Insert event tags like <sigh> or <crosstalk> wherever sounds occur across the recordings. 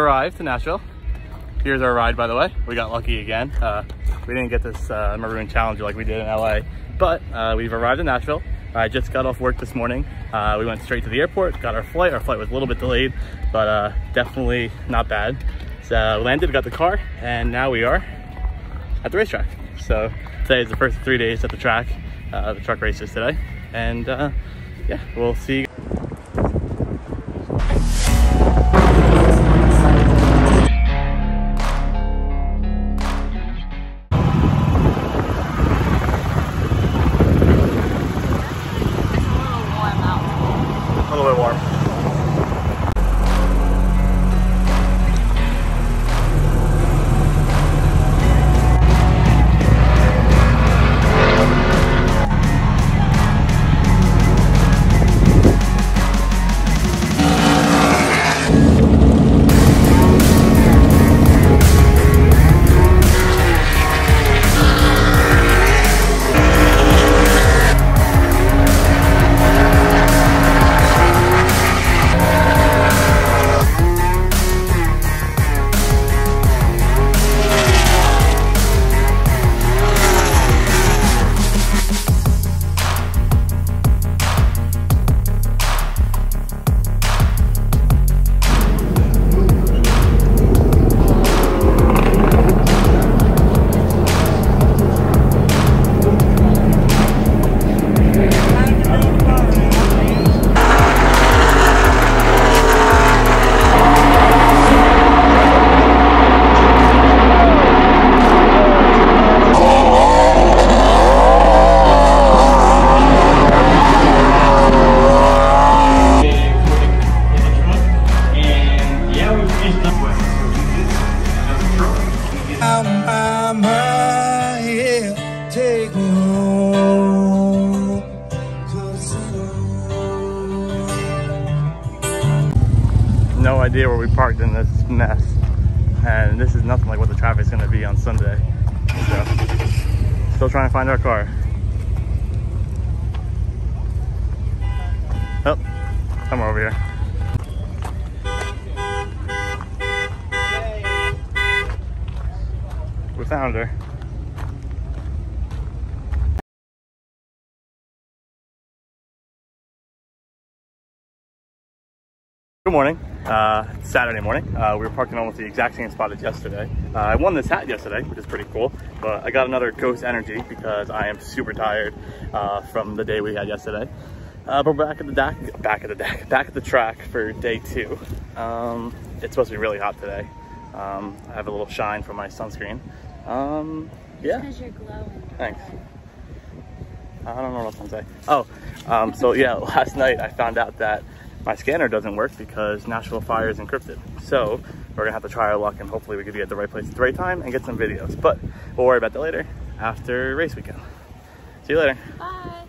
Arrived to Nashville. Here's our ride, by the way. We got lucky again. Uh, we didn't get this uh, Maroon Challenger like we did in LA, but uh, we've arrived in Nashville. I just got off work this morning. Uh, we went straight to the airport, got our flight. Our flight was a little bit delayed, but uh, definitely not bad. So landed, got the car, and now we are at the racetrack. So today is the first three days at the track, uh, the truck races today. And uh, yeah, we'll see no idea where we parked in this mess. And this is nothing like what the traffic's gonna be on Sunday. So, still trying to find our car. Oh, somewhere over here. We found her. Good morning. Uh, Saturday morning. Uh, we were parking almost the exact same spot as yesterday. Uh, I won this hat yesterday, which is pretty cool, but I got another Ghost Energy because I am super tired uh, from the day we had yesterday. Uh, but we're back at the deck, back at the deck, back at the track for day two. Um, it's supposed to be really hot today. Um, I have a little shine from my sunscreen. Um, yeah. Because you're glowing. Thanks. I don't know what else I'm saying. Oh, um, so yeah, <laughs> last night I found out that my scanner doesn't work because Nashville Fire is encrypted. So we're gonna have to try our luck and hopefully we can be at the right place at the right time and get some videos. But we'll worry about that later after race weekend. See you later. Bye.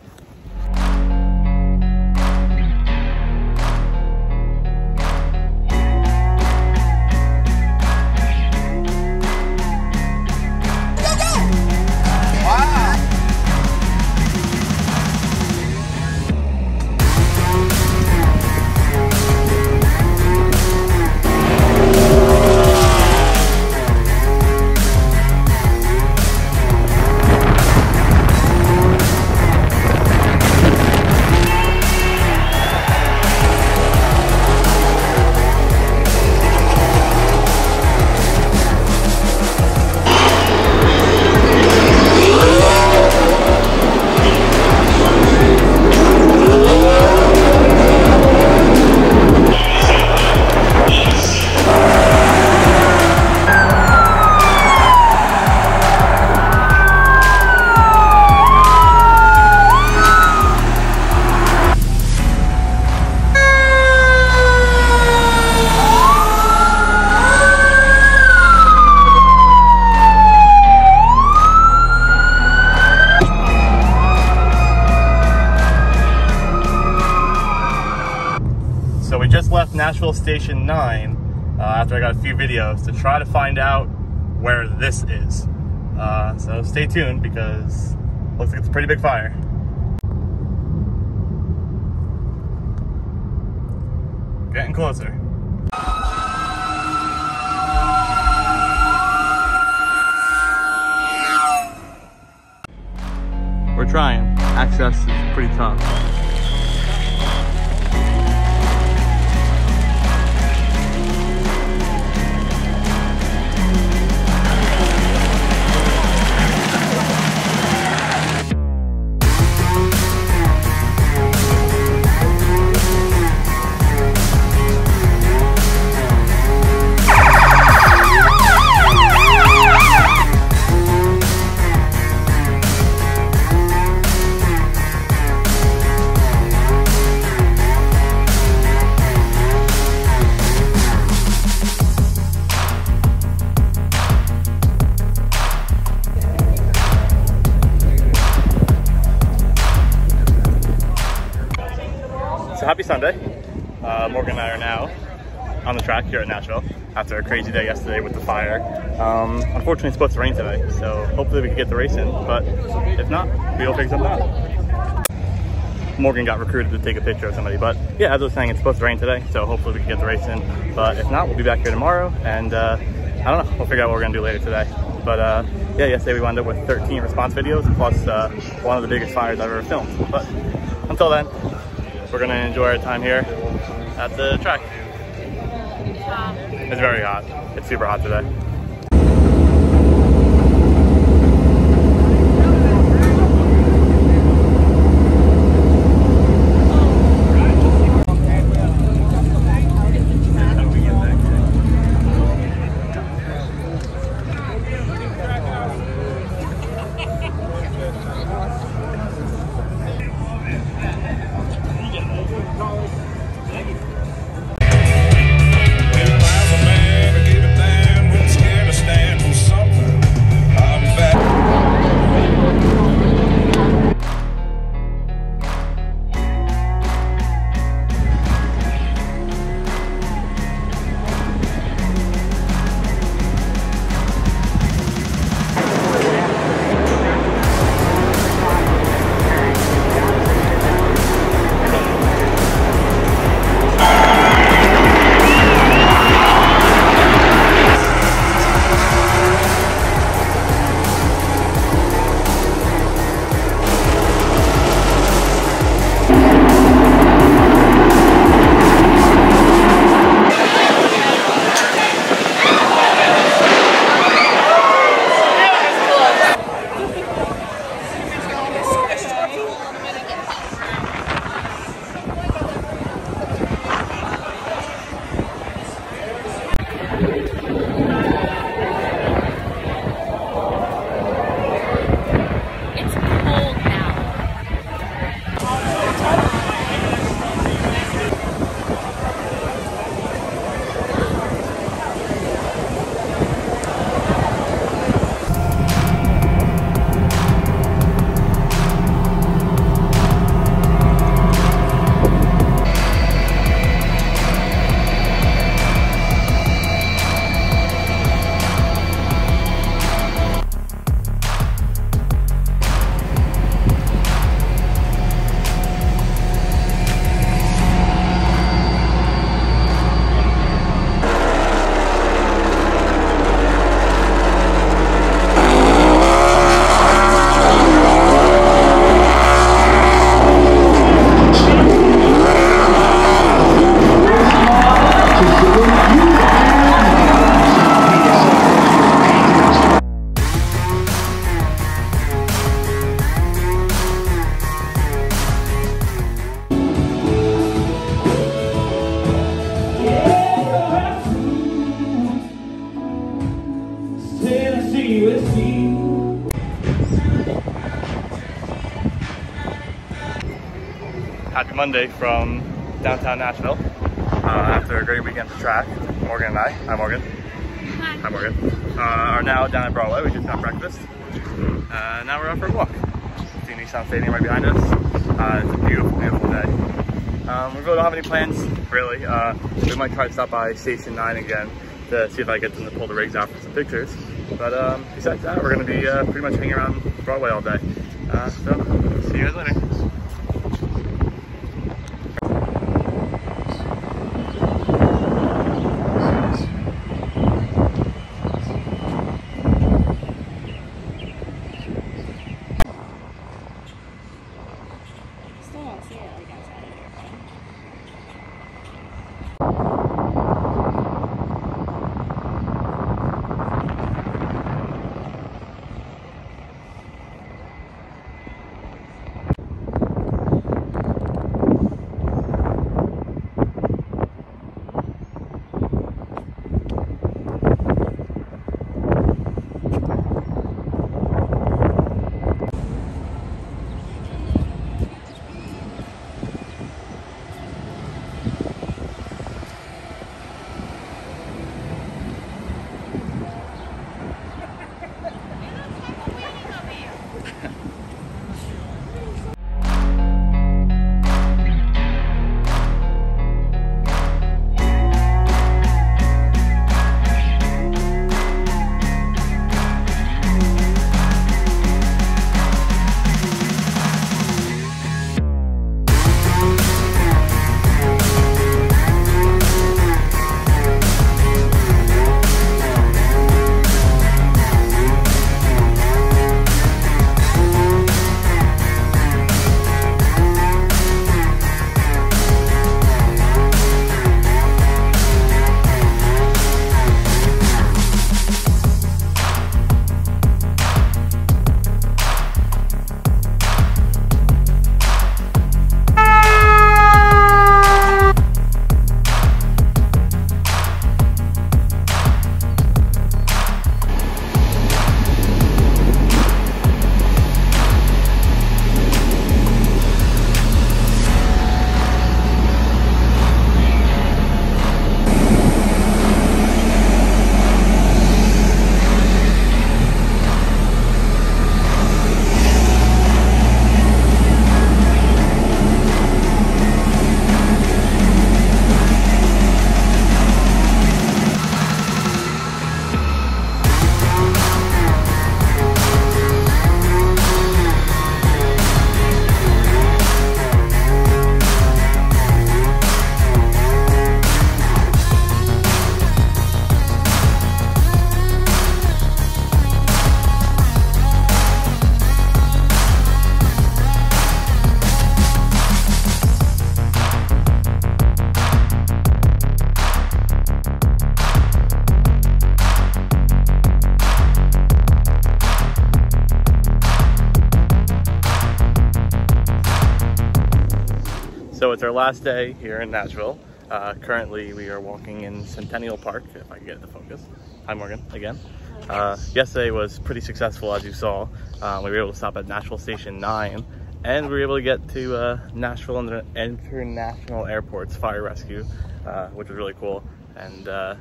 Station 9 uh, after I got a few videos to try to find out where this is. Uh, so stay tuned because looks like it's a pretty big fire. Getting closer. We're trying. Access is pretty tough. Happy Sunday. Uh, Morgan and I are now on the track here at Nashville after a crazy day yesterday with the fire. Um, unfortunately, it's supposed to rain today, so hopefully we can get the race in, but if not, we'll figure something out. Morgan got recruited to take a picture of somebody, but yeah, as I was saying, it's supposed to rain today, so hopefully we can get the race in, but if not, we'll be back here tomorrow, and uh, I don't know, we'll figure out what we're gonna do later today. But uh, yeah, yesterday we wound up with 13 response videos, plus uh, one of the biggest fires I've ever filmed. But until then, we're gonna enjoy our time here at the track. Um, it's very hot. It's super hot today. Monday from downtown Nashville. Uh, after a great weekend at track, Morgan and I, hi Morgan, hi Morgan, uh, are now down at Broadway. We just had breakfast. Uh, now we're out for a walk. See Nissan Stadium right behind us. Uh, it's a beautiful, beautiful day. Um, we really don't have any plans, really. Uh, we might try to stop by Station 9 again to see if I get them to pull the rigs out for some pictures. But um, besides that, we're going to be uh, pretty much hanging around Broadway all day. Uh, so, see you guys later. Our last day here in Nashville. Uh, currently, we are walking in Centennial Park, if I can get it to focus. Hi, Morgan, again. Uh, yesterday was pretty successful, as you saw. Uh, we were able to stop at Nashville Station 9, and we were able to get to uh, Nashville Inter- International Airport's fire rescue, uh, which was really cool. And uh,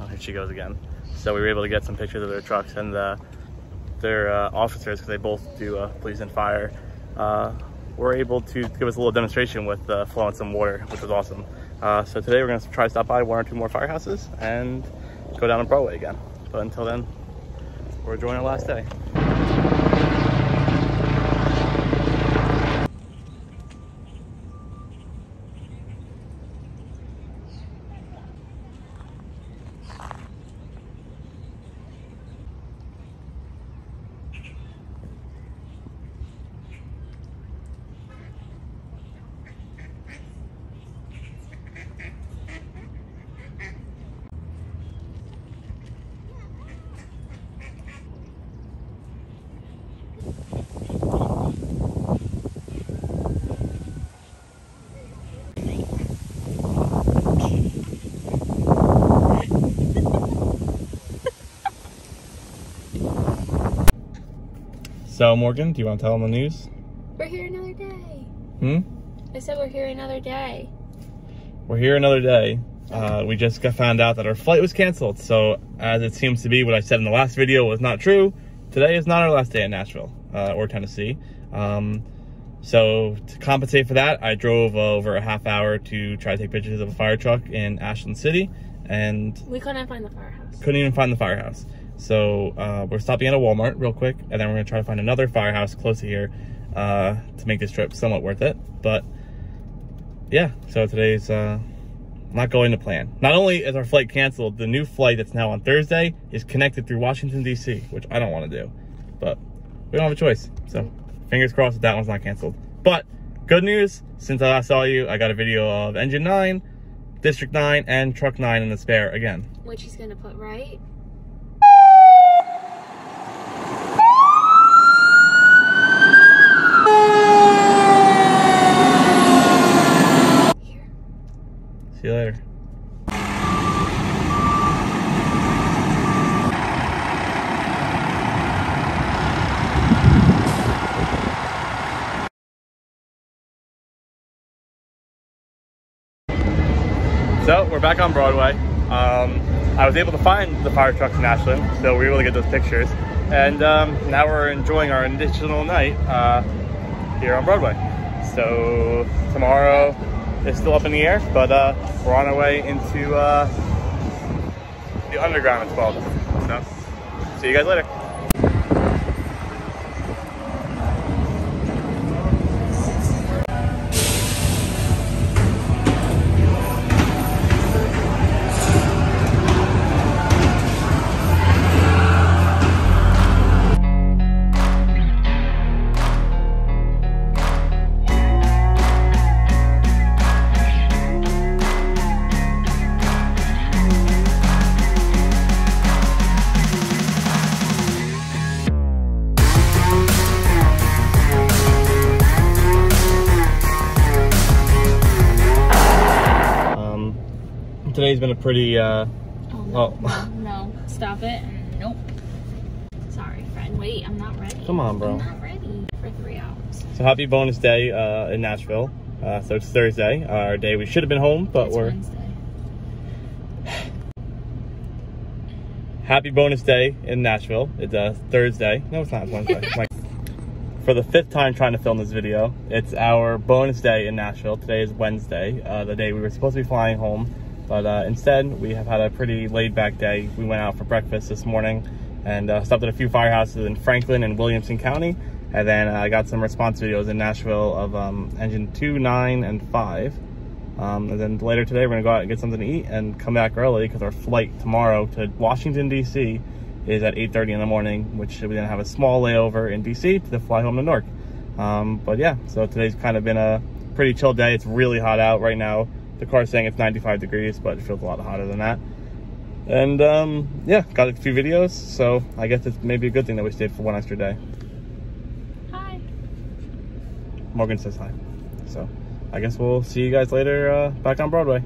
oh, here she goes again. So we were able to get some pictures of their trucks and uh, their uh, officers, because they both do uh, police and fire, uh, were able to give us a little demonstration with uh, flowing some water, which was awesome. Uh, so today we're going to try to stop by one or two more firehouses and go down to Broadway again. But until then, we're enjoying our last day. So Morgan, do you want to tell them the news? We're here another day. Hmm? I said we're here another day. We're here another day. Uh, we just got found out that our flight was canceled. So as it seems to be, what I said in the last video was not true. Today is not our last day in Nashville uh, or Tennessee. Um, so to compensate for that, I drove over a half hour to try to take pictures of a fire truck in Ashland City, and We couldn't find the firehouse. couldn't even find the firehouse. So uh, we're stopping at a Walmart real quick, and then we're gonna try to find another firehouse close to here uh, to make this trip somewhat worth it. But yeah, so today's uh, not going to plan. Not only is our flight canceled, the new flight that's now on Thursday is connected through Washington D.C., which I don't want to do, but we don't have a choice. So fingers crossed that that one's not canceled. But good news, since I last saw you, I got a video of Engine 9, District 9, and Truck 9 in the spare again. Which he's gonna put right. Here. See you later. So we're back on Broadway. Um, I was able to find the fire trucks in Ashland, so we were able to get those pictures. And um, now we're enjoying our additional night uh, here on Broadway. So tomorrow is still up in the air, but uh, we're on our way into uh, the underground, it's called. So see you guys later. Today's been a pretty uh, Oh no, Oh. no, no. Stop it. Nope. Sorry, friend. Wait, I'm not ready. Come on, bro. I'm not ready for three hours. So happy bonus day uh, in Nashville. Uh, so it's Thursday, our day we should have been home, but it's we're Wednesday. happy bonus day in Nashville. It's uh, Thursday. No, it's not. It's Wednesday. <laughs> Like for the fifth time trying to film this video. It's our bonus day in Nashville. Today is Wednesday, uh, the day we were supposed to be flying home, but uh, instead we have had a pretty laid-back day. We went out for breakfast this morning and uh, stopped at a few firehouses in Franklin and Williamson County, and then I got some response videos in Nashville of um, engine two, nine, and five. Um, and then later today, we're gonna go out and get something to eat and come back early because our flight tomorrow to Washington D.C. is at 8:30 in the morning, which we're going to have a small layover in D.C. to fly home to Newark. Um, but yeah, so today's kind of been a pretty chill day. It's really hot out right now. The car's saying it's 95 degrees, but it feels a lot hotter than that. And um, yeah, got a few videos, so I guess it's maybe a good thing that we stayed for one extra day. Hi. Morgan says hi. So I guess we'll see you guys later uh, back on Broadway.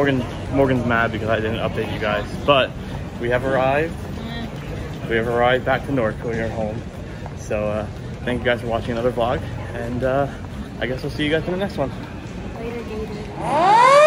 Morgan Morgan's mad because I didn't update you guys, but we have arrived. We have arrived back to North We are home. So uh, thank you guys for watching another vlog, and uh, I guess we'll see you guys in the next one. Later, Gator.